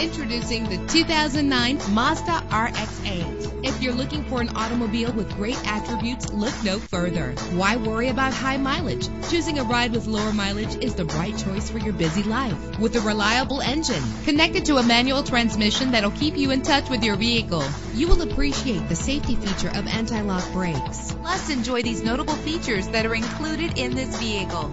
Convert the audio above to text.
Introducing the 2009 Mazda RX-8. If you're looking for an automobile with great attributes, look no further. Why worry about high mileage? Choosing a ride with lower mileage is the right choice for your busy life. With a reliable engine connected to a manual transmission that'll keep you in touch with your vehicle, you will appreciate the safety feature of anti-lock brakes. Plus, enjoy these notable features that are included in this vehicle.